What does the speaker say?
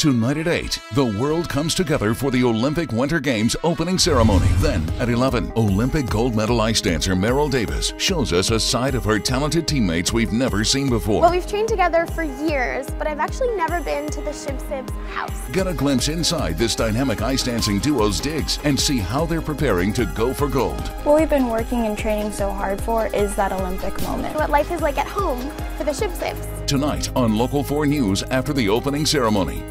Tonight at 8, the world comes together for the Olympic Winter Games opening ceremony. Then at 11, Olympic gold medal ice dancer Meryl Davis shows us a side of her talented teammates we've never seen before. Well, we've trained together for years, but I've actually never been to the Shib Sibs house. Get a glimpse inside this dynamic ice dancing duo's digs and see how they're preparing to go for gold. What we've been working and training so hard for is that Olympic moment. What life is like at home for the Shib Sibs. Tonight on Local 4 News after the opening ceremony.